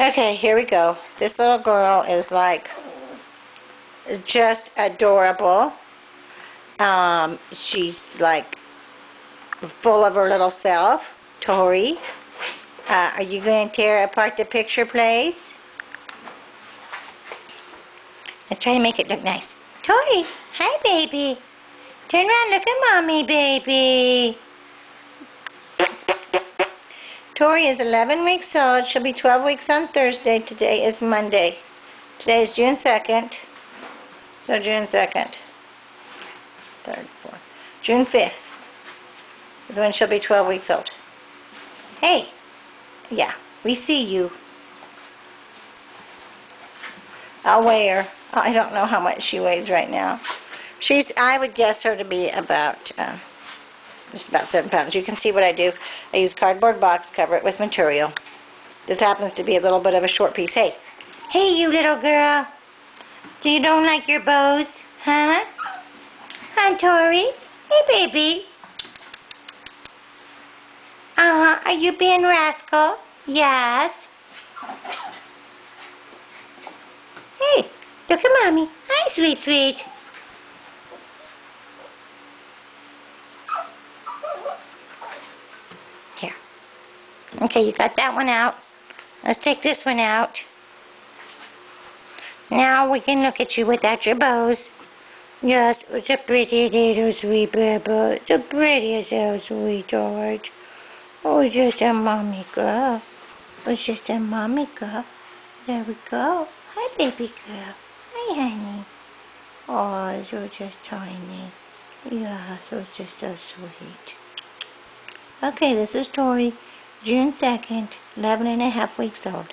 Okay, here we go. This little girl is like just adorable. Um, she's like full of her little self. Tori, uh, are you going to tear apart the picture, please? Let's try to make it look nice. Tori, hi, baby. Turn around, look at mommy, baby. Tori is 11 weeks old. She'll be 12 weeks on Thursday. Today is Monday. Today is June 2nd. So June 2nd. Third, fourth. June 5th is when she'll be 12 weeks old. Hey. Yeah, we see you. I'll weigh her. I don't know how much she weighs right now. She's, I would guess her to be about, uh, just about seven pounds. You can see what I do. I use cardboard box, cover it with material. This happens to be a little bit of a short piece. Hey, hey, you little girl. Do you don't like your bows, huh? Hi, Tori. Hey, baby. Uh-huh. Are you being rascal? Yes. Hey, look at Mommy. Hi, sweet, sweet. Here. Okay, you got that one out. Let's take this one out. Now we can look at you without your bows. Yes, it's a pretty little sweet baby. The prettiest little sweetheart. Oh, just a mommy girl. It's just a mommy girl. There we go. Hi, baby girl. Hi, honey. Oh, you're just tiny. Yeah, so just so sweet. Okay, this is Tori, June 2nd, 11 and a half weeks old.